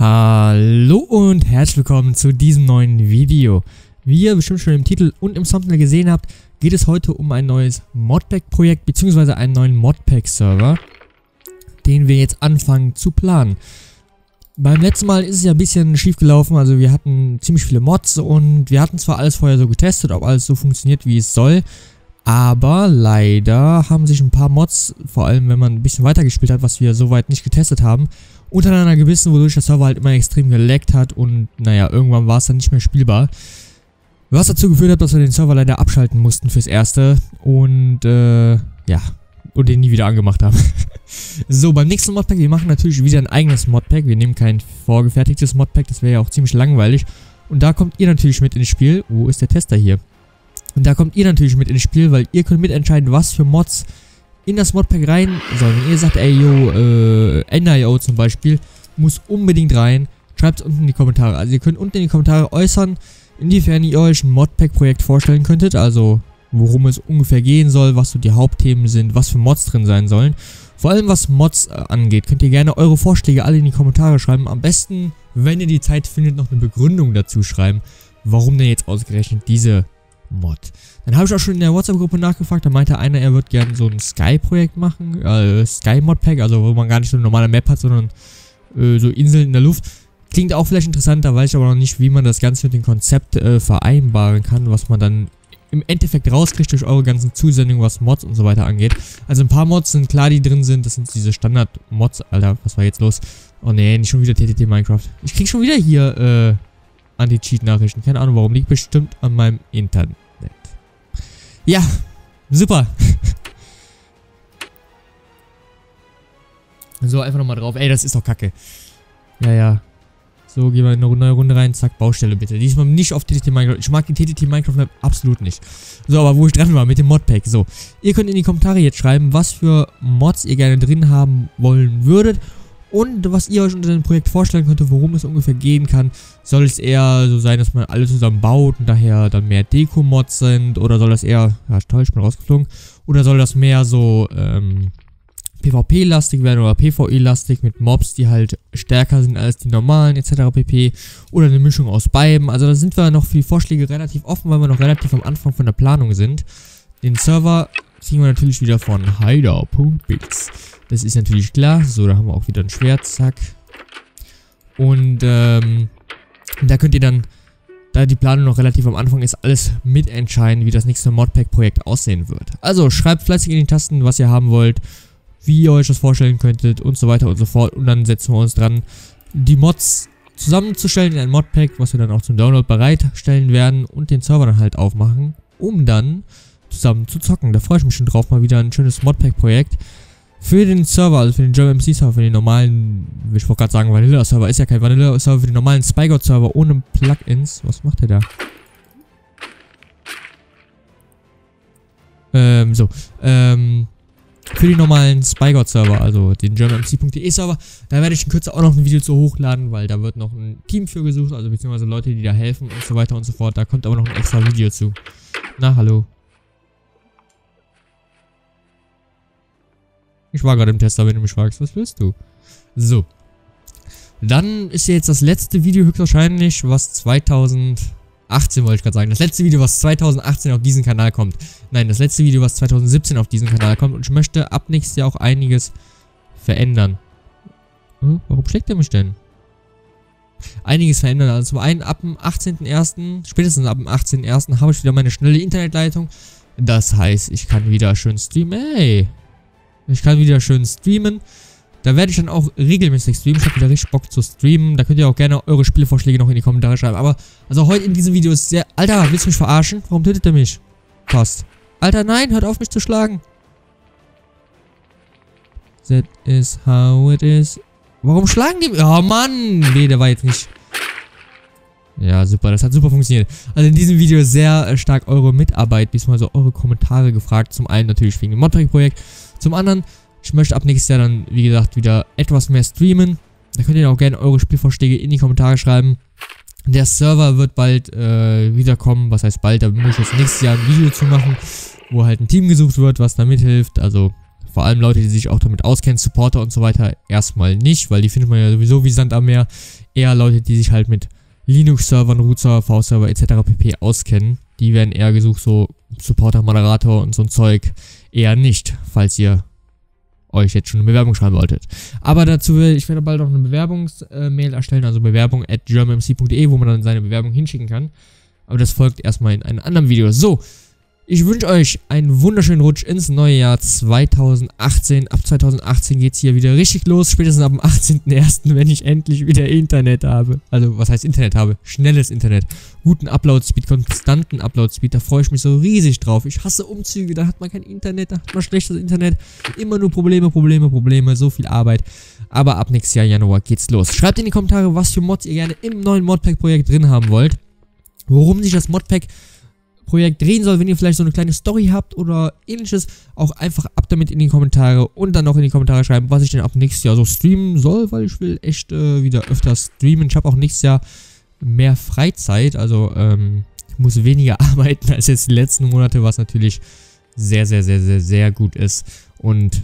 Hallo und herzlich willkommen zu diesem neuen Video. Wie ihr bestimmt schon im Titel und im Thumbnail gesehen habt, geht es heute um ein neues Modpack-Projekt bzw. einen neuen Modpack-Server, den wir jetzt anfangen zu planen. Beim letzten Mal ist es ja ein bisschen schief gelaufen, also wir hatten ziemlich viele Mods und wir hatten zwar alles vorher so getestet, ob alles so funktioniert, wie es soll, aber leider haben sich ein paar Mods, vor allem wenn man ein bisschen weiter gespielt hat, was wir soweit nicht getestet haben, untereinander gebissen, wodurch der Server halt immer extrem geleckt hat und naja, irgendwann war es dann nicht mehr spielbar. Was dazu geführt hat, dass wir den Server leider abschalten mussten fürs Erste und äh, ja, und den nie wieder angemacht haben. so, beim nächsten Modpack, wir machen natürlich wieder ein eigenes Modpack. Wir nehmen kein vorgefertigtes Modpack, das wäre ja auch ziemlich langweilig. Und da kommt ihr natürlich mit ins Spiel. Wo ist der Tester hier? Und da kommt ihr natürlich mit ins Spiel, weil ihr könnt mitentscheiden, was für Mods in das Modpack rein sollen. Wenn ihr sagt, ey, yo, äh, NIO zum Beispiel, muss unbedingt rein, schreibt es unten in die Kommentare. Also ihr könnt unten in die Kommentare äußern, inwiefern ihr euch ein Modpack-Projekt vorstellen könntet, also worum es ungefähr gehen soll, was so die Hauptthemen sind, was für Mods drin sein sollen. Vor allem was Mods äh, angeht, könnt ihr gerne eure Vorschläge alle in die Kommentare schreiben. Am besten, wenn ihr die Zeit findet, noch eine Begründung dazu schreiben, warum denn jetzt ausgerechnet diese Mod. Dann habe ich auch schon in der WhatsApp-Gruppe nachgefragt, da meinte einer, er wird gerne so ein Sky-Projekt machen, äh, Sky-Mod-Pack, also wo man gar nicht so eine normale Map hat, sondern äh, so Inseln in der Luft. Klingt auch vielleicht interessant, da weiß ich aber noch nicht, wie man das Ganze mit dem Konzept äh, vereinbaren kann, was man dann im Endeffekt rauskriegt durch eure ganzen Zusendungen, was Mods und so weiter angeht. Also ein paar Mods sind klar, die drin sind, das sind diese Standard-Mods. Alter, was war jetzt los? Oh nee, nicht schon wieder TTT Minecraft. Ich krieg schon wieder hier, äh, Anti-Cheat-Nachrichten. Keine Ahnung warum. Liegt bestimmt an meinem Internet. Ja, super. so, einfach nochmal drauf. Ey, das ist doch kacke. Ja, ja. So, gehen wir in eine neue Runde rein. Zack, Baustelle bitte. Diesmal nicht auf TTT Minecraft. Ich mag die TTT Minecraft Map absolut nicht. So, aber wo ich dran war mit dem Modpack. So, ihr könnt in die Kommentare jetzt schreiben, was für Mods ihr gerne drin haben wollen würdet und was ihr euch unter dem Projekt vorstellen könntet, worum es ungefähr gehen kann. Soll es eher so sein, dass man alle zusammen baut und daher dann mehr Deko-Mods sind? Oder soll das eher, ja toll, ich bin rausgeflogen. Oder soll das mehr so, ähm, PvP-lastig werden oder PvE-lastig mit Mobs, die halt stärker sind als die normalen etc. pp. Oder eine Mischung aus beiden. Also da sind wir noch für die Vorschläge relativ offen, weil wir noch relativ am Anfang von der Planung sind. Den Server ziehen wir natürlich wieder von hideout.bits. Das ist natürlich klar. So, da haben wir auch wieder ein Schwert. Zack. Und, ähm, da könnt ihr dann, da die Planung noch relativ am Anfang ist, alles mitentscheiden, wie das nächste Modpack-Projekt aussehen wird. Also, schreibt fleißig in die Tasten, was ihr haben wollt, wie ihr euch das vorstellen könntet und so weiter und so fort. Und dann setzen wir uns dran, die Mods zusammenzustellen in ein Modpack, was wir dann auch zum Download bereitstellen werden und den Server dann halt aufmachen, um dann zusammen zu zocken. Da freue ich mich schon drauf, mal wieder ein schönes Modpack-Projekt. Für den Server, also für den German MC Server, für den normalen, ich wollte gerade sagen Vanilla Server, ist ja kein Vanilla Server, für den normalen Spygot Server ohne Plugins. Was macht der da? Ähm, so, ähm, für die normalen Spygot Server, also den GermanMC.de Server, da werde ich in Kürze auch noch ein Video zu hochladen, weil da wird noch ein Team für gesucht, also beziehungsweise Leute, die da helfen und so weiter und so fort. Da kommt aber noch ein extra Video zu. Na, hallo. Ich war gerade im Tester, wenn du mich fragst, was willst du? So. Dann ist jetzt das letzte Video höchstwahrscheinlich, was 2018 wollte ich gerade sagen. Das letzte Video, was 2018 auf diesen Kanal kommt. Nein, das letzte Video, was 2017 auf diesen Kanal kommt. Und ich möchte ab nächstes Jahr auch einiges verändern. Hm, warum schlägt er mich denn? Einiges verändern. Also zum einen ab dem 18.01., spätestens ab dem 18.01. habe ich wieder meine schnelle Internetleitung. Das heißt, ich kann wieder schön streamen. Ey, ich kann wieder schön streamen. Da werde ich dann auch regelmäßig streamen. Ich habe wieder richtig Bock zu streamen. Da könnt ihr auch gerne eure Spielevorschläge noch in die Kommentare schreiben. Aber, also heute in diesem Video ist sehr... Alter, willst du mich verarschen? Warum tötet er mich? Passt. Alter, nein, hört auf mich zu schlagen. That is how it is. Warum schlagen die... Oh, Mann. Nee, der war jetzt nicht... Ja, super. Das hat super funktioniert. Also in diesem Video sehr äh, stark eure Mitarbeit, diesmal so eure Kommentare gefragt. Zum einen natürlich wegen dem Modpack-Projekt. Zum anderen, ich möchte ab nächstes Jahr dann, wie gesagt, wieder etwas mehr streamen. Da könnt ihr auch gerne eure Spielvorschläge in die Kommentare schreiben. Der Server wird bald äh, wiederkommen. Was heißt bald? Da muss ich jetzt nächstes Jahr ein Video zu machen, wo halt ein Team gesucht wird, was da mithilft. Also vor allem Leute, die sich auch damit auskennen, Supporter und so weiter, erstmal nicht, weil die findet man ja sowieso wie Sand am Meer eher Leute, die sich halt mit Linux-Servern, Root-Server, V-Server etc. pp. auskennen. Die werden eher gesucht, so Supporter, Moderator und so ein Zeug eher nicht, falls ihr euch jetzt schon eine Bewerbung schreiben wolltet. Aber dazu will ich werde bald noch eine Bewerbungsmail erstellen, also bewerbung at germanmc.de, wo man dann seine Bewerbung hinschicken kann. Aber das folgt erstmal in einem anderen Video. So, ich wünsche euch einen wunderschönen Rutsch ins neue Jahr 2018. Ab 2018 geht es hier wieder richtig los. Spätestens ab dem 18.01., wenn ich endlich wieder Internet habe. Also, was heißt Internet habe? Schnelles Internet. Guten Upload-Speed, konstanten Upload-Speed. Da freue ich mich so riesig drauf. Ich hasse Umzüge. Da hat man kein Internet. Da hat man schlechtes Internet. Immer nur Probleme, Probleme, Probleme. So viel Arbeit. Aber ab nächstes Jahr Januar geht's los. Schreibt in die Kommentare, was für Mods ihr gerne im neuen Modpack-Projekt drin haben wollt. Worum sich das Modpack Projekt drehen soll, wenn ihr vielleicht so eine kleine Story habt oder ähnliches, auch einfach ab damit in die Kommentare und dann auch in die Kommentare schreiben, was ich denn ab nächstes Jahr so streamen soll, weil ich will echt äh, wieder öfter streamen. Ich habe auch nächstes Jahr mehr Freizeit, also ähm, ich muss weniger arbeiten als jetzt die letzten Monate, was natürlich sehr, sehr, sehr, sehr, sehr gut ist und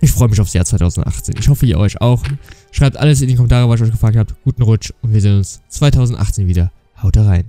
ich freue mich aufs Jahr 2018. Ich hoffe, ihr euch auch. Schreibt alles in die Kommentare, was ich euch gefragt habt. Guten Rutsch und wir sehen uns 2018 wieder. Haut rein.